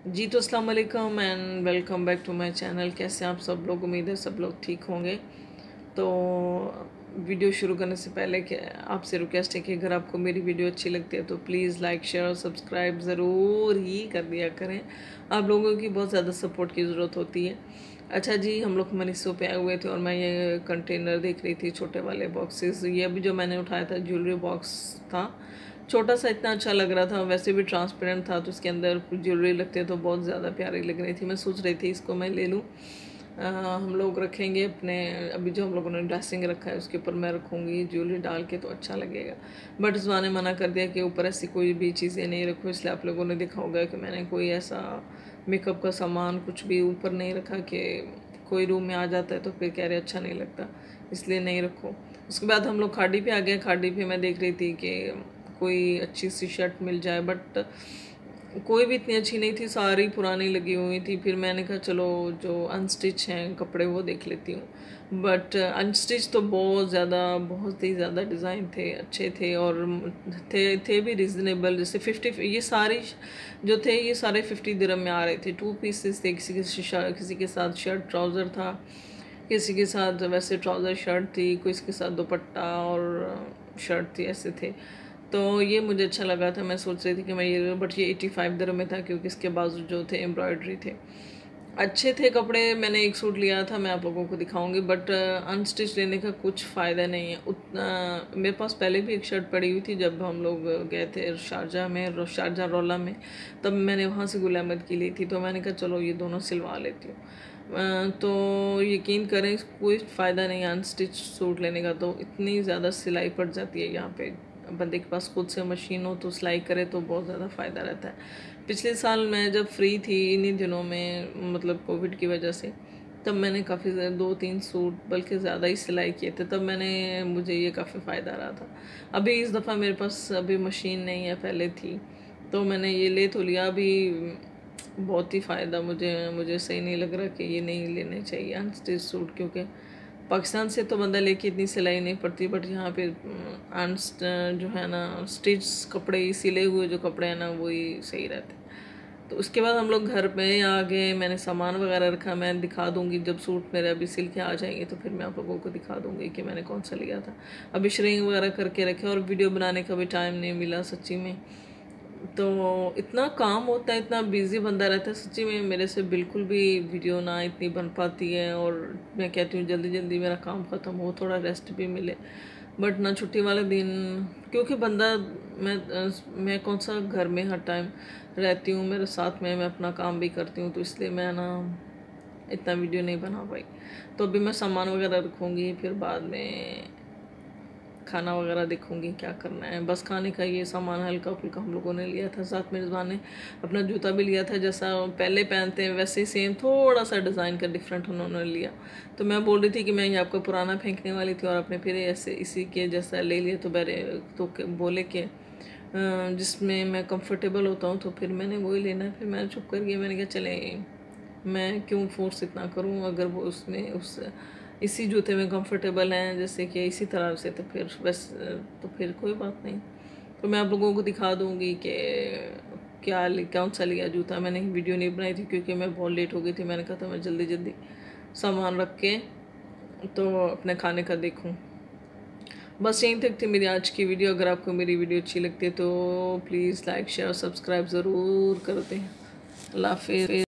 जी तो अस्सलाम वालेकुम and welcome back to my channel कैसे आप सब लोग? उम्मीद है सब लोग ठीक होंगे। तो वीडियो शुरू करने से पहले कि आपसे रिक्वेस्ट है कि अगर आपको मेरी वीडियो अच्छी लगती है तो प्लीज़ लाइक शेयर और सब्सक्राइब ज़रूर ही कर दिया करें। आप लोगों की बहुत ज़्यादा सपोर्ट की ज़रूरत होती है। अच्छा जी, हम लोग मनीसो पे आए हुए थे और मैं ये कंटेनर देख रही थी, छोटे वाले बॉक्सेस ये अभी जो मैंने उठाया था ज्वेलरी बॉक्स था। छोटा सा इतना अच्छा लग रहा था, वैसे भी ट्रांसपेरेंट था तो इसके अंदर ज्वेलरी लगते तो बहुत ज़्यादा प्यारी लग रही थी। मैं सोच रही थी इसको मैं ले लूँ। हम लोग रखेंगे अपने, अभी जो हम लोगों ने ड्रेसिंग रखा है, उसके ऊपर मैं रखूँगी ज्वेलरी डाल के तो अच्छा लगेगा। बट उस ने मना कर दिया कि ऊपर ऐसी कोई भी चीज़ें नहीं रखो, इसलिए आप लोगों ने देखा होगा कि मैंने कोई ऐसा मेकअप का सामान कुछ भी ऊपर नहीं रखा कि कोई रूम में आ जाता है तो फिर कह रहे अच्छा नहीं लगता, इसलिए नहीं रखो। उसके बाद हम लोग खाड़ी पे आ गए, खाड़ी पे मैं देख रही थी कि कोई अच्छी सी शर्ट मिल जाए बट कोई भी इतनी अच्छी नहीं थी, सारी पुरानी लगी हुई थी। फिर मैंने कहा, चलो, जो अनस्टिच हैं, कपड़े वो देख लेती हूँ। बट अनस्टिच तो बहुत ज़्यादा, बहुत ही ज़्यादा डिज़ाइन थे, अच्छे थे और थे थे भी रिजनेबल जैसे फिफ्टी ये सारी जो थे, ये सारे फिफ्टी दिरम में आ रहे थे। टू पीसेस थे, किसी के किसी के साथ शर्ट ट्राउज़र था, किसी के साथ वैसे ट्राउज़र शर्ट थी, किसी के साथ दुपट्टा और शर्ट थी, ऐसे थे। तो ये मुझे अच्छा लगा था, मैं सोच रही थी कि मैं ये बट ये एटी फाइव दर में था क्योंकि इसके बाजू जो थे एम्ब्रॉयडरी थे। अच्छे थे कपड़े, मैंने एक सूट लिया था, मैं आप लोगों को दिखाऊँगी बट अनस्टिच लेने का कुछ फ़ायदा नहीं है। उतना, मेरे पास पहले भी एक शर्ट पड़ी हुई थी जब हम लोग गए थे शारजा में शारजा रोला में, तब मैंने वहाँ से गुल अहमद की ली थी तो मैंने कहा, चलो, ये दोनों सिलवा लेती हूँ। तो यकीन करें, कोई फ़ायदा नहीं अनस्टिच सूट लेने का तो इतनी ज़्यादा सिलाई पड़ जाती है यहाँ पे। बंदे के पास खुद से मशीन हो तो सिलाई करे तो बहुत ज़्यादा फ़ायदा रहता है। पिछले साल मैं जब फ्री थी इन्हीं दिनों में मतलब कोविड की वजह से, तब मैंने काफ़ी दो तीन सूट बल्कि ज़्यादा ही सिलाई किए थे, तब मैंने मुझे ये काफ़ी फ़ायदा रहा था। अभी इस दफ़ा मेरे पास अभी मशीन नहीं है, पहले थी तो मैंने ये ले तो लिया, अभी बहुत ही फ़ायदा मुझे मुझे सही नहीं लग रहा कि ये नहीं लेने चाहिए अनस्टिच सूट, क्योंकि पाकिस्तान से तो बंदा लेके इतनी सिलाई नहीं पड़ती बट यहाँ पे अनस्ट जो है ना स्टिच कपड़े ही सिले हुए जो कपड़े हैं ना वही सही रहते तो उसके बाद हम लोग घर पे आ गए मैंने सामान वगैरह रखा, मैं दिखा दूँगी, जब सूट मेरे अभी सिल के आ जाएँगे तो फिर मैं आप लोगों को दिखा दूँगी कि मैंने कौन सा लिया था। अभी श्रिंग वगैरह करके रखे और वीडियो बनाने का भी टाइम नहीं मिला सच्ची में। तो इतना काम होता है, इतना बिज़ी बंदा रहता है, सच्ची में मेरे से बिल्कुल भी वीडियो ना इतनी बन पाती है और मैं कहती हूँ जल्दी जल्दी मेरा काम ख़त्म हो, थोड़ा रेस्ट भी मिले। बट ना छुट्टी वाले दिन, क्योंकि बंदा, मैं मैं कौन सा घर में हर टाइम रहती हूँ, मेरे साथ में मैं अपना काम भी करती हूँ तो इसलिए मैं ना इतना वीडियो नहीं बना पाई। तो अभी मैं सामान वगैरह रखूँगी, फिर बाद में खाना वगैरह देखूँगी, क्या करना है। बस खाने का ये सामान हल्का फुल्का हम लोगों ने लिया था, साथ में रिजवान ने अपना जूता भी लिया था, जैसा पहले पहनते हैं, वैसे ही सेम थोड़ा सा डिज़ाइन का डिफरेंट उन्होंने लिया। तो मैं बोल रही थी कि मैं ये आपको पुराना फेंकने वाली थी और आपने फिर ऐसे इसी के जैसा ले लिया तो मेरे तो बोले कि जिसमें मैं कंफर्टेबल होता हूँ तो फिर मैंने वही लेना है। फिर मैंने चुप कर गया मैंने कहा, चले, मैं क्यों फोर्स इतना करूँ? अगर वो उसमें, उस इसी जूते में कंफर्टेबल हैं, जैसे कि इसी तरह से तो फिर बस तो फिर कोई बात नहीं। तो मैं आप लोगों को दिखा दूँगी कि क्या कौन सा लिया जूता। मैंने वीडियो नहीं बनाई थी क्योंकि मैं बहुत लेट हो गई थी। मैंने कहा था मैं जल्दी जल्दी सामान रख के तो अपने खाने का देखूँ। बस यहीं तक थी मेरी आज की वीडियो। अगर आपको मेरी वीडियो अच्छी लगती है तो प्लीज़ लाइक शेयर और सब्सक्राइब ज़रूर करते हैं अल्लाह हाफिज़।